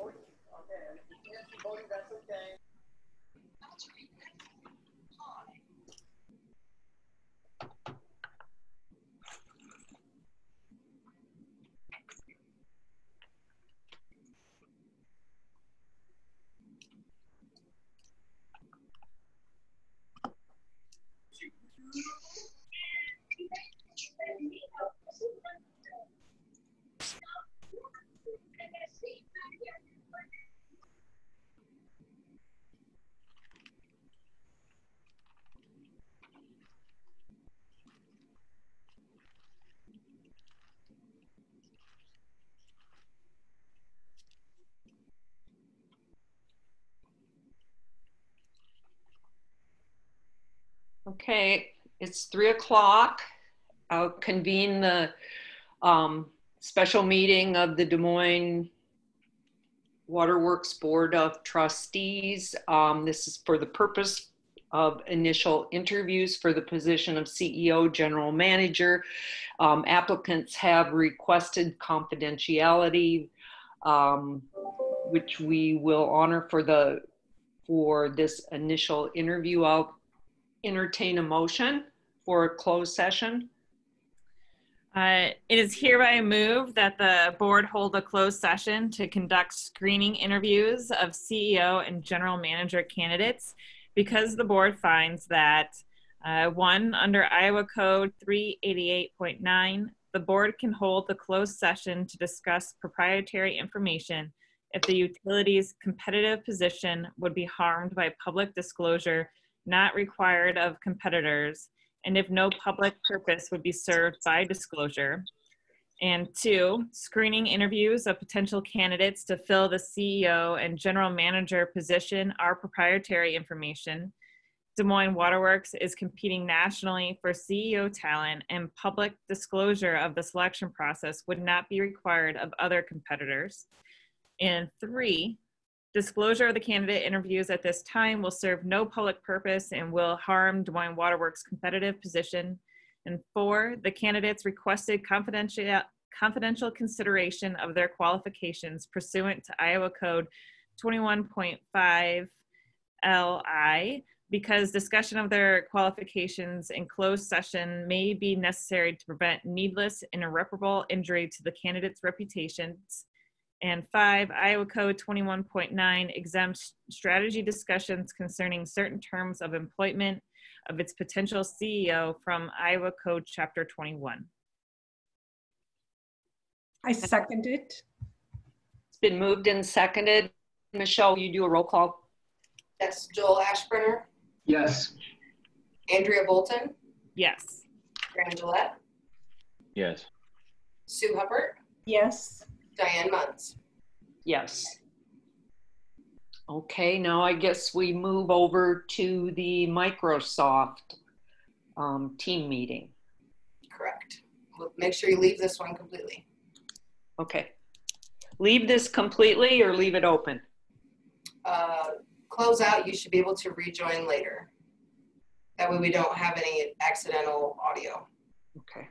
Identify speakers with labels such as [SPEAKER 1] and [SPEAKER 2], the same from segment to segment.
[SPEAKER 1] okay voting, that's okay. Okay, it's three o'clock. I'll convene the um, special meeting of the Des Moines Waterworks Board of Trustees. Um, this is for the purpose of initial interviews for the position of CEO, General Manager. Um, applicants have requested confidentiality, um, which we will honor for the for this initial interview. I'll entertain a motion for a closed session.
[SPEAKER 2] Uh, It is hereby moved that the board hold a closed session to conduct screening interviews of CEO and general manager candidates because the board finds that, uh, one, under Iowa Code 388.9, the board can hold the closed session to discuss proprietary information if the utility's competitive position would be harmed by public disclosure not required of competitors, and if no public purpose would be served by disclosure. And two, screening interviews of potential candidates to fill the CEO and general manager position are proprietary information. Des Moines Waterworks is competing nationally for CEO talent, and public disclosure of the selection process would not be required of other competitors. And three, Disclosure of the candidate interviews at this time will serve no public purpose and will harm Des Waterworks' competitive position. And four, the candidates requested confidential, confidential consideration of their qualifications pursuant to Iowa Code 21.5 LI because discussion of their qualifications in closed session may be necessary to prevent needless and irreparable injury to the candidate's reputations and five, Iowa Code 21.9 exempts strategy discussions concerning certain terms of employment of its potential CEO from Iowa Code Chapter 21.
[SPEAKER 3] I second it.
[SPEAKER 1] It's been moved and seconded. Michelle, you do a roll call?
[SPEAKER 4] Yes, Joel Ashburner,
[SPEAKER 5] Yes.
[SPEAKER 4] Andrea Bolton,
[SPEAKER 2] Yes.
[SPEAKER 4] Fran Gillette,
[SPEAKER 5] Yes.
[SPEAKER 4] Sue Huppert,
[SPEAKER 3] Yes.
[SPEAKER 4] Diane Munns.
[SPEAKER 1] Yes. Okay, now I guess we move over to the Microsoft um, team meeting.
[SPEAKER 4] Correct. Make sure you leave this one completely.
[SPEAKER 1] Okay. Leave this completely or leave it open?
[SPEAKER 4] Uh, Close out, you should be able to rejoin later. That way we don't have any accidental audio.
[SPEAKER 1] Okay.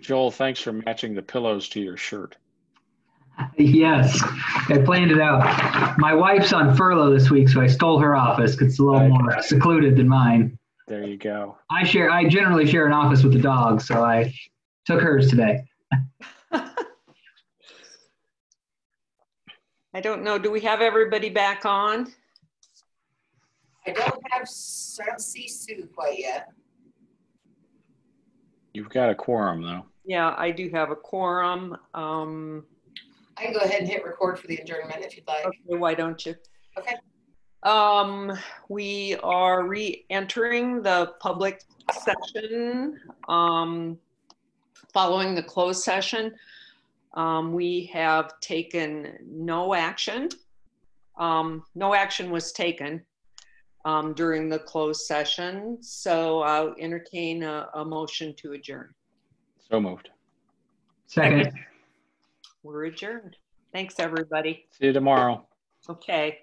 [SPEAKER 5] Joel, thanks for matching the pillows to your shirt.
[SPEAKER 6] Yes, I planned it out. My wife's on furlough this week, so I stole her office 'cause it's a little more secluded than mine.
[SPEAKER 5] There you go.
[SPEAKER 6] I share, I generally share an office with the dog, so I took hers today.
[SPEAKER 1] I don't know, do we have everybody back on?
[SPEAKER 4] I don't have, s- I don't see Sue quite yet.
[SPEAKER 5] You've got a quorum though.
[SPEAKER 1] Yeah, I do have a quorum. Um,
[SPEAKER 4] I can go ahead and hit record for the adjournment if you'd like.
[SPEAKER 1] okay, why don't you?
[SPEAKER 4] Okay.
[SPEAKER 1] Um, we are re-entering the public session, um, following the closed session. Um, we have taken no action. Um, no action was taken, um, during the closed session. So I'll entertain a, a motion to adjourn.
[SPEAKER 5] So moved.
[SPEAKER 6] Second.
[SPEAKER 1] We're adjourned. Thanks, everybody.
[SPEAKER 5] See you tomorrow.
[SPEAKER 1] Okay.